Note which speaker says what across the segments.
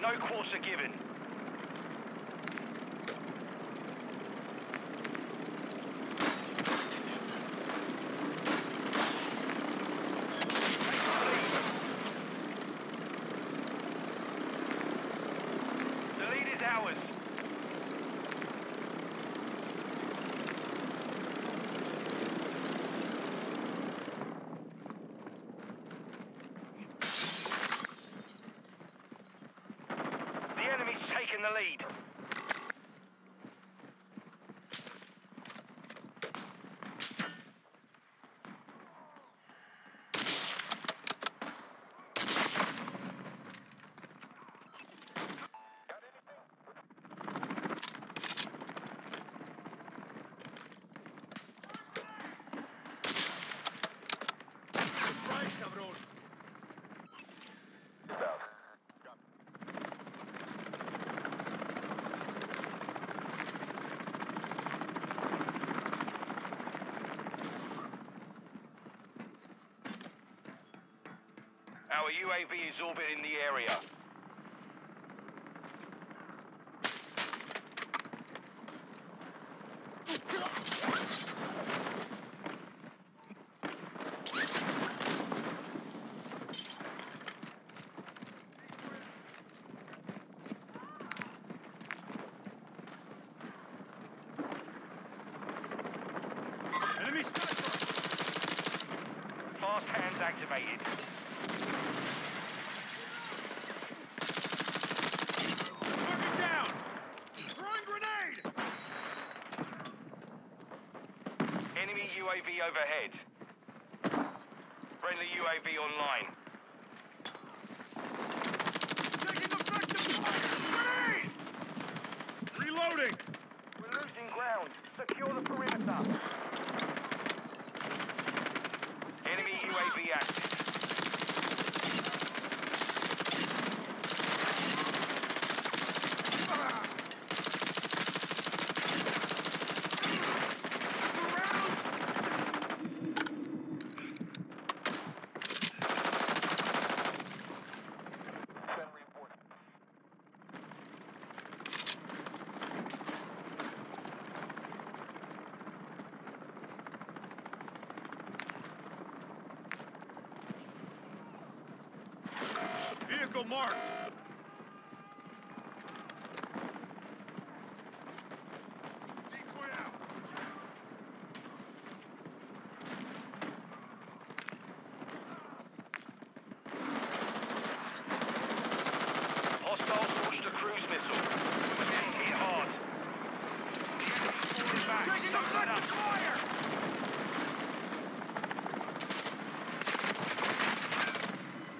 Speaker 1: No quarter given. The lead is ours. The enemy's taken the lead.
Speaker 2: Right, cabrón.
Speaker 1: Our UAV is orbiting the area.
Speaker 2: Enemy sniper!
Speaker 1: Fast hands activated.
Speaker 2: Target down! Throwing grenade!
Speaker 1: Enemy UAV overhead. Friendly UAV online.
Speaker 2: Taking effective fire! Grenade! Reloading!
Speaker 1: We're losing ground. Secure the perimeter. Enemy UAV active.
Speaker 2: Vehicle marked! Decoy out!
Speaker 1: Hostiles launched a cruise missile. We're getting hit hard. The enemy's falling back.
Speaker 2: Taking
Speaker 1: Don't let
Speaker 2: effective
Speaker 1: up.
Speaker 2: fire!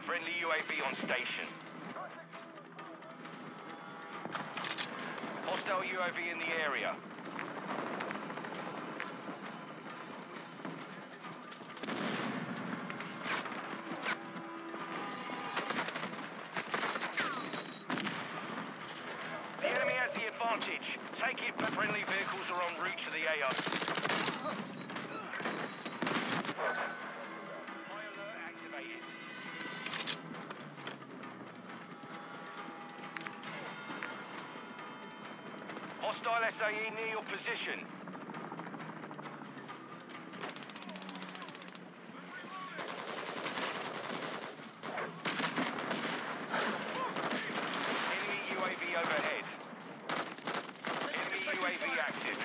Speaker 1: Friendly UAV on station. Area. The enemy has the advantage. Take it, but friendly vehicles are en route to the AO. Hostile SAE near your position. Enemy UAV overhead. Enemy UAV active.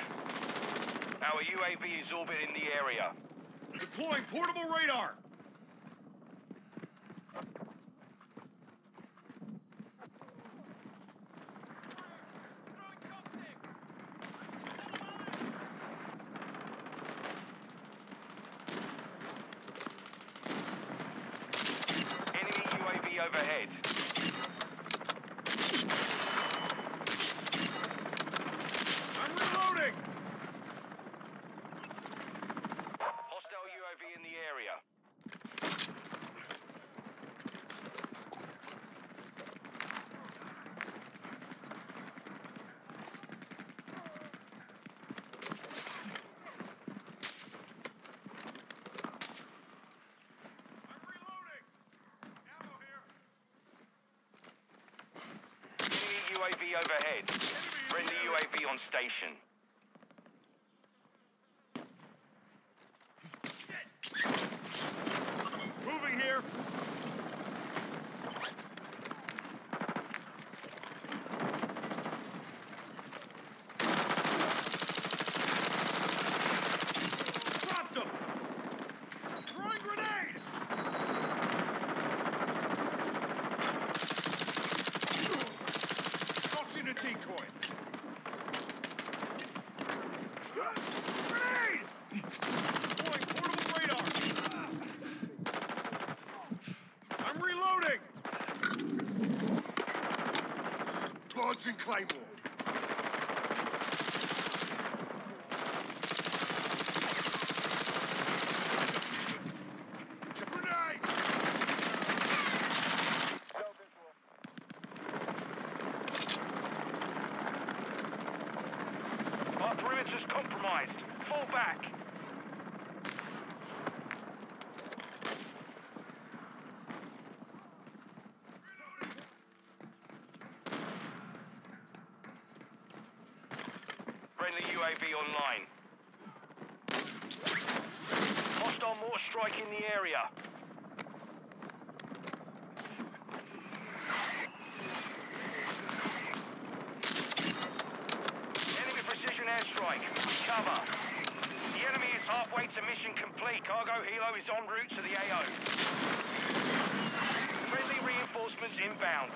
Speaker 1: Our UAV is orbiting the area.
Speaker 2: Deploying portable radar!
Speaker 1: Enemy UAV overhead.
Speaker 2: I'm reloading!
Speaker 1: Hostile UAV in the area.
Speaker 2: I'm reloading! Ammo here!
Speaker 1: UAV overhead. Friendly UAV on station.
Speaker 2: Moving here. Dropped him. Throwing grenade. Tossing a decoy. Grenade! Deploying portable radar. I'm reloading! Launching Claymore.
Speaker 1: Our perimeter's compromised. Fall back. Friendly UAV online. Hostile mortar strike in the area. Enemy precision airstrike. Cover. The enemy is halfway to mission complete. Cargo helo is en route to the AO. Friendly reinforcements inbound.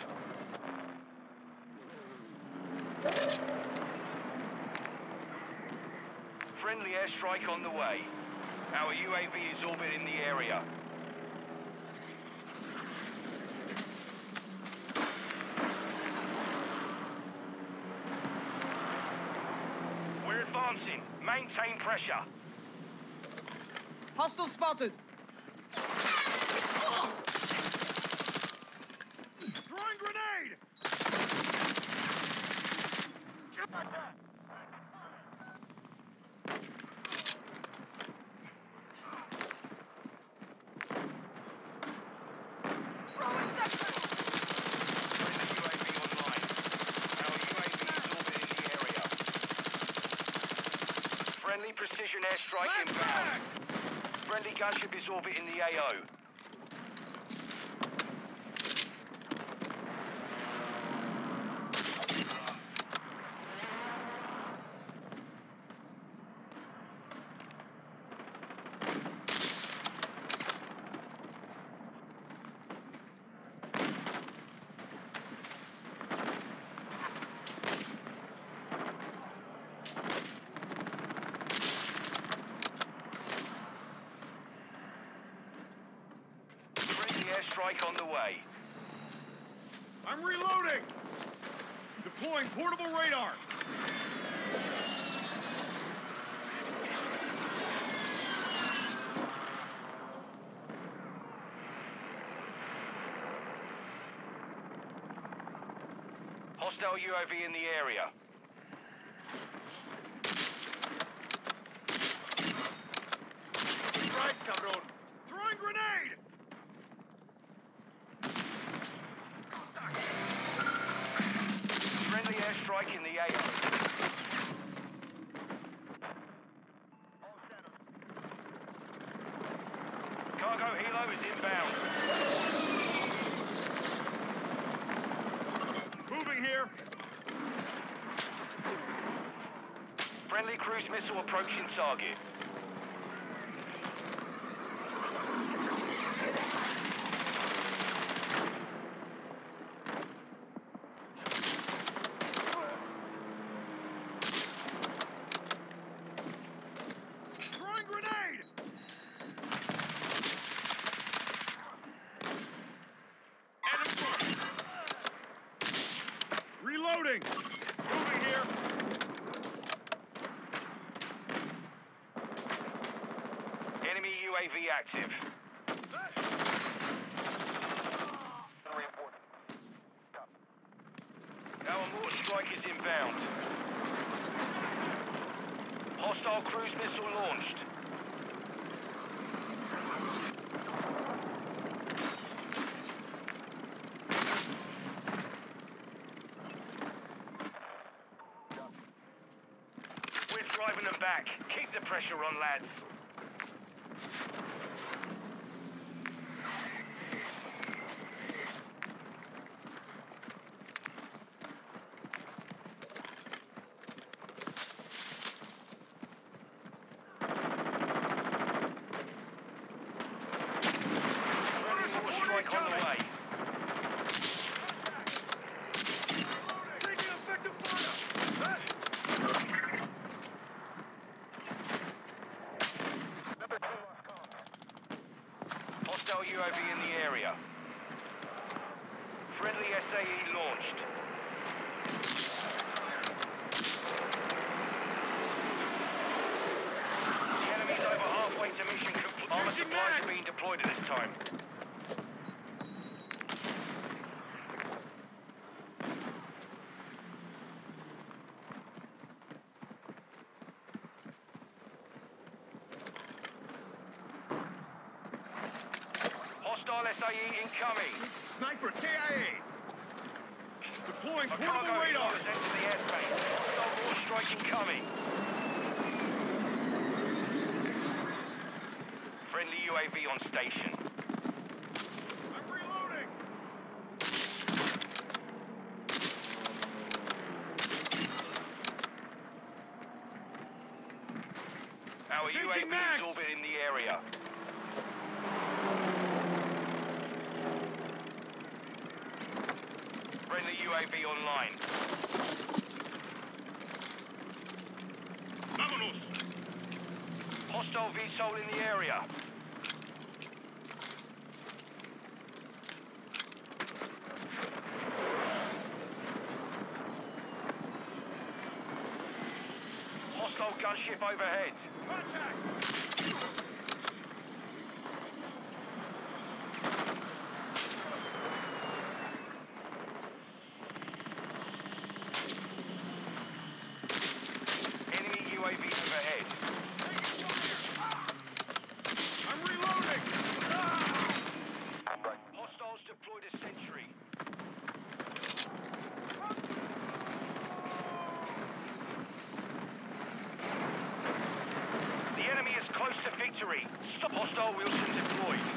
Speaker 1: Friendly airstrike on the way. Our UAV is orbiting the area. We're advancing. Maintain pressure.
Speaker 3: Hostile spotted.
Speaker 2: Throwing grenade!
Speaker 3: Throwing sector.
Speaker 1: Friendly UAV online. Our UAV is orbiting the area. Friendly precision airstrike inbound. Friendly gunship is orbiting the AO. Airstrike on the way.
Speaker 2: I'm reloading! Deploying portable radar!
Speaker 1: Hostile UAV in the area. In the AO. Cargo helo is inbound.
Speaker 2: Moving here!
Speaker 1: Friendly cruise missile approaching target. UAV active. Our mortar strike is inbound. Hostile cruise missile launched. Driving them back. Keep the pressure on, lads. SAE launched. The enemy's over halfway to mission complete. Armor supplies are being deployed at this time. Hostile SAE incoming.
Speaker 2: Sniper KIA! Deploying radar!
Speaker 1: entered the. Friendly UAV on station.
Speaker 2: I'm reloading!
Speaker 1: Our
Speaker 2: Changing
Speaker 1: UAV
Speaker 2: mags.
Speaker 1: is orbit in the area. Friendly UAV online.
Speaker 2: Vámonos!
Speaker 1: Hostile VTOL in the area. Hostile gunship overhead.
Speaker 2: Contact!
Speaker 1: Enemy UAV overhead.
Speaker 2: I'm reloading! Ah!
Speaker 1: Hostiles deployed a sentry. The enemy is close to victory. Stop hostile Wheelson deployed.